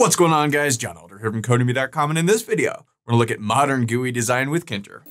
What's going on guys? John Elder here from Codemy.com and in this video, we're gonna look at modern GUI design with Tkinter.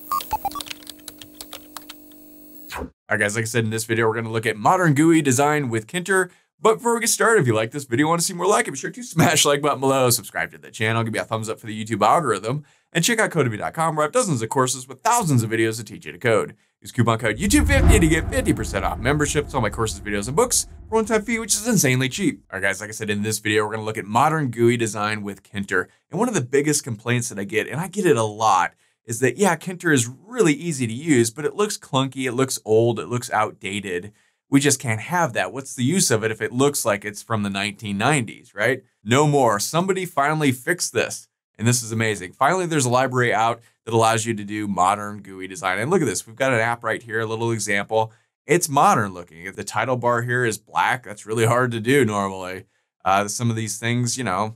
Alright guys, like I said in this video, we're gonna look at modern GUI design with Tkinter. But before we get started, if you like this video and want to see more like it, be sure to smash like button below, subscribe to the channel, give me a thumbs up for the YouTube algorithm, and check out Codemy.com where I have dozens of courses with thousands of videos to teach you to code. Use coupon code YouTube50 to get 50% off memberships, all my courses, videos, and books for one-time fee, which is insanely cheap. All right, guys, like I said, in this video, we're gonna look at modern GUI design with Tkinter. And one of the biggest complaints that I get, and I get it a lot, is that, yeah, Tkinter is really easy to use, but it looks clunky, it looks old, it looks outdated. We just can't have that. What's the use of it if it looks like it's from the 1990s, right? No more. Somebody finally fixed this. And this is amazing. Finally, there's a library out that allows you to do modern GUI design. And look at this, we've got an app right here, a little example. It's modern looking. If the title bar here is black, that's really hard to do normally. Uh, some of these things, you know,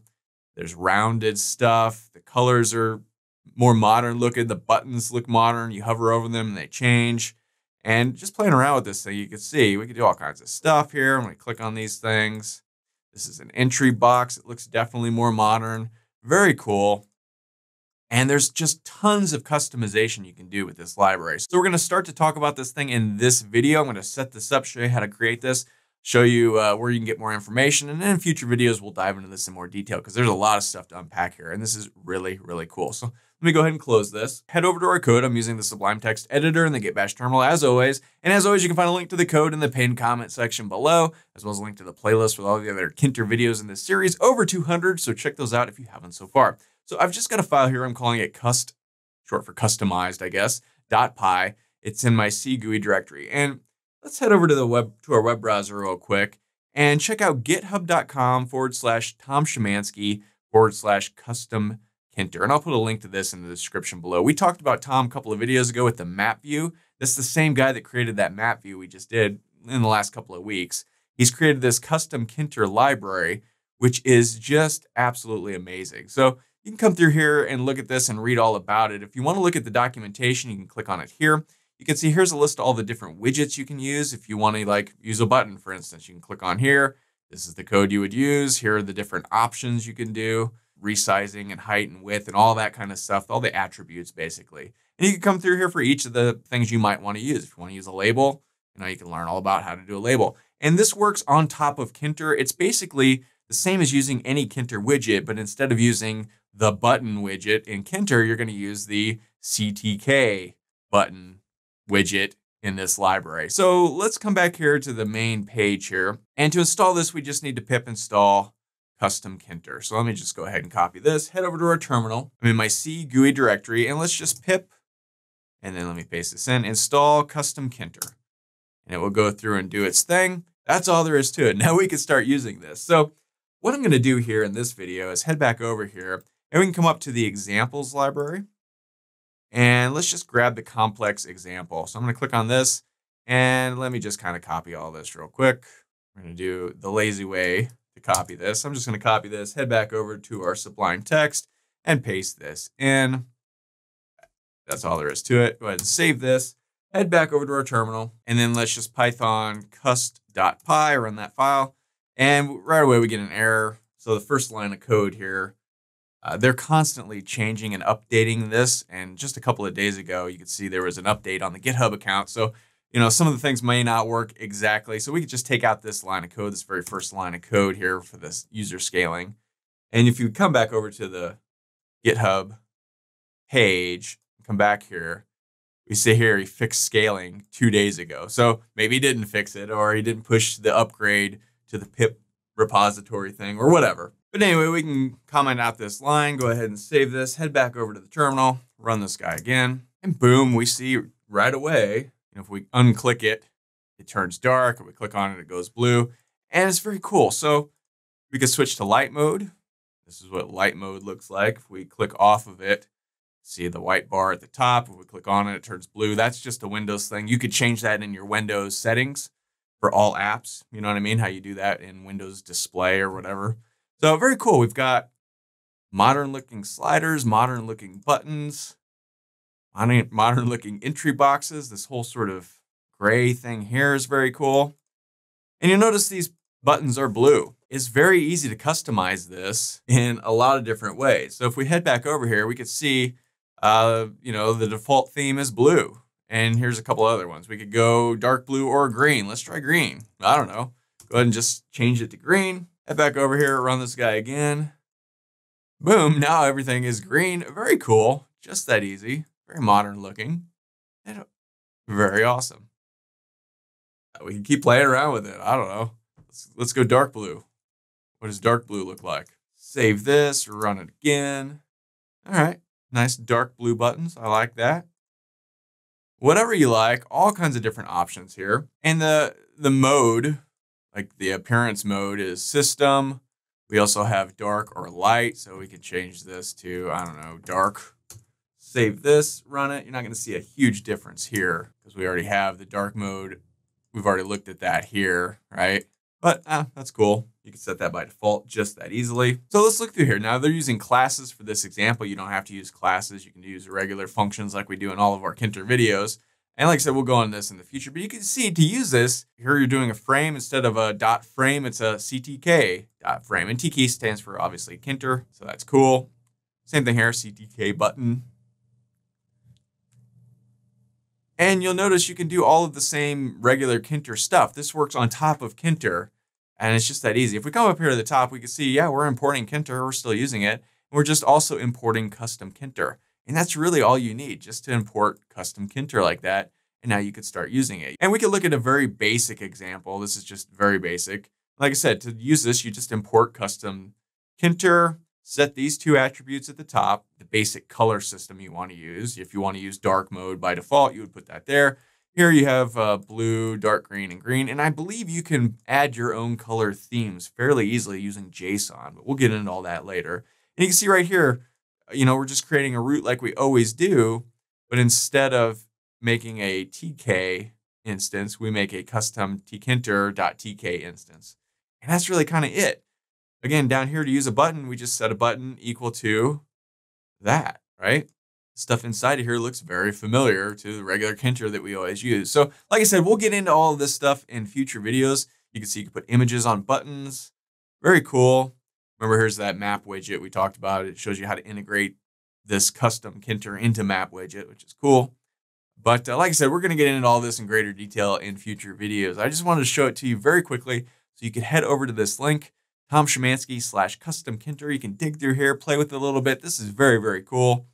there's rounded stuff. The colors are more modern looking. The buttons look modern. You hover over them and they change. And just playing around with this thing, you can see we can do all kinds of stuff here. Going to click on these things. This is an entry box. It looks definitely more modern. Very cool. And there's just tons of customization you can do with this library. So we're going to start to talk about this thing in this video. I'm going to set this up, show you how to create this, show you uh, where you can get more information. And then in future videos, we'll dive into this in more detail because there's a lot of stuff to unpack here. And this is really, really cool. So let me go ahead and close this. Head over to our code. I'm using the Sublime Text Editor and the Git Bash terminal as always. And as always, you can find a link to the code in the pinned comment section below, as well as a link to the playlist with all the other Tkinter videos in this series, over 200. So check those out if you haven't so far. So I've just got a file here. I'm calling it cust, short for customized, I guess, Dot .py. It's in my C GUI directory. And let's head over to the web to our web browser real quick and check out github.com forward slash Tom Schimansky forward slash custom Tkinter. And I'll put a link to this in the description below. We talked about Tom a couple of videos ago with the map view. This is the same guy that created that map view we just did in the last couple of weeks. He's created this custom Tkinter library, which is just absolutely amazing. So you can come through here and look at this and read all about it. If you want to look at the documentation, you can click on it here. You can see here's a list of all the different widgets you can use. If you want to like use a button, for instance, you can click on here. This is the code you would use. Here are the different options you can do, resizing and height and width and all that kind of stuff, all the attributes basically. And you can come through here for each of the things you might want to use. If you want to use a label, you know, you can learn all about how to do a label. And this works on top of Tkinter. It's basically the same as using any Tkinter widget, but instead of using the button widget in Tkinter, you're going to use the CTK button widget in this library. So let's come back here to the main page here. And to install this, we just need to pip install custom Tkinter. So let me just go ahead and copy this, head over to our terminal. I'm in my C GUI directory and let's just pip, and then let me paste this in, install custom Tkinter. And it will go through and do its thing. That's all there is to it. Now we can start using this. So what I'm gonna do here in this video is head back over here and we can come up to the examples library. And let's just grab the complex example. So I'm going to click on this and let me just kind of copy all this real quick. We're going to do the lazy way to copy this. I'm just going to copy this, head back over to our Sublime Text and paste this in. That's all there is to it. Go ahead and save this, head back over to our terminal, and then let's just python cust.py, run that file. And right away we get an error. So the first line of code here uh, they're constantly changing and updating this. And just a couple of days ago, you could see there was an update on the GitHub account. So, you know, some of the things may not work exactly. So we could just take out this line of code, this very first line of code here for this user scaling. And if you come back over to the GitHub page, come back here, we see here he fixed scaling two days ago. So maybe he didn't fix it or he didn't push the upgrade to the pip repository thing or whatever. But anyway, we can comment out this line, go ahead and save this, head back over to the terminal, run this guy again, and boom, we see right away, know, if we unclick it, it turns dark. If we click on it, it goes blue. And it's very cool. So we can switch to light mode. This is what light mode looks like. If we click off of it, see the white bar at the top. If we click on it, it turns blue. That's just a Windows thing. You could change that in your Windows settings for all apps. You know what I mean? How you do that in Windows display or whatever. So very cool. We've got modern looking sliders, modern looking buttons, modern looking entry boxes. This whole sort of gray thing here is very cool. And you'll notice these buttons are blue. it's very easy to customize this in a lot of different ways. So if we head back over here, we could see, uh, you know, the default theme is blue. And here's a couple other ones. We could go dark blue or green. Let's try green. I don't know. Go ahead and just change it to green. Head back over here, run this guy again. Boom, now everything is green. Very cool. Just that easy. Very modern looking. And very awesome. Uh, we can keep playing around with it. I don't know. Let's, let's go dark blue. What does dark blue look like? Save this, run it again. All right, nice dark blue buttons. I like that. Whatever you like, all kinds of different options here. And the the mode, like the appearance mode is system. We also have dark or light, so we can change this to, I don't know, dark. Save this, run it. You're not going to see a huge difference here because we already have the dark mode. We've already looked at that here, right? But ah, that's cool. You can set that by default just that easily. So let's look through here. Now they're using classes for this example. You don't have to use classes. You can use regular functions like we do in all of our Tkinter videos. And like I said, we'll go on this in the future, but you can see to use this, here you're doing a frame instead of a dot frame, it's a CTK dot frame. And TK stands for obviously Tkinter, so that's cool. Same thing here, CTK button. And you'll notice you can do all of the same regular Tkinter stuff. This works on top of Tkinter, and it's just that easy. If we come up here to the top, we can see, yeah, we're importing Tkinter, we're still using it. We're just also importing custom Tkinter. And that's really all you need just to import custom Tkinter like that. And now you could start using it. And we could look at a very basic example. This is just very basic. Like I said, to use this, you just import custom Tkinter, set these two attributes at the top, the basic color system you want to use. If you want to use dark mode by default, you would put that there. Here you have uh, blue, dark green, and green. And I believe you can add your own color themes fairly easily using JSON, but we'll get into all that later. And you can see right here, you know, we're just creating a root like we always do, but instead of making a TK instance, we make a custom tkinter.tk instance. And that's really kind of it. Again, down here to use a button, we just set a button equal to that, right? Stuff inside of here looks very familiar to the regular Tkinter that we always use. So like I said, we'll get into all of this stuff in future videos. You can see you can put images on buttons. Very cool. Remember, here's that map widget we talked about. It shows you how to integrate this custom Tkinter into map widget, which is cool. But uh, like I said, we're going to get into all this in greater detail in future videos. I just wanted to show it to you very quickly so you can head over to this link, Tom Schimansky slash custom Tkinter. You can dig through here, play with it a little bit. This is very, very cool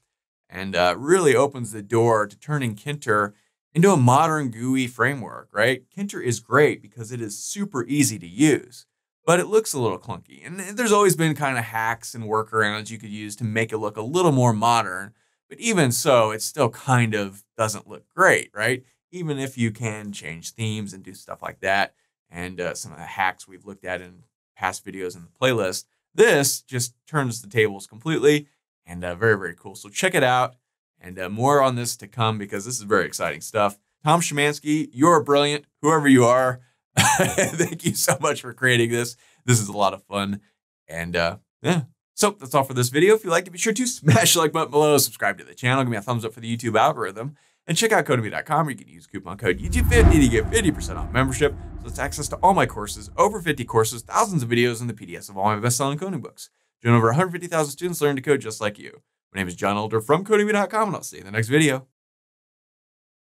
and uh, really opens the door to turning Tkinter into a modern GUI framework, right? Tkinter is great because it is super easy to use but it looks a little clunky. And there's always been kind of hacks and workarounds you could use to make it look a little more modern. But even so, it still kind of doesn't look great, right? Even if you can change themes and do stuff like that, and uh, some of the hacks we've looked at in past videos in the playlist, this just turns the tables completely and uh, very, very cool. So check it out and uh, more on this to come because this is very exciting stuff. Tom Schimansky, you're brilliant, whoever you are. Thank you so much for creating this. This is a lot of fun. And uh, yeah. So that's all for this video. If you liked it, be sure to smash the like button below, subscribe to the channel, give me a thumbs up for the YouTube algorithm, and check out codemy.com where you can use coupon code YouTube50 to get 50% off membership. So it's access to all my courses, over 50 courses, thousands of videos, and the PDFs of all my best-selling coding books. Join over 150,000 students learning to code just like you. My name is John Elder from codemy.com, and I'll see you in the next video.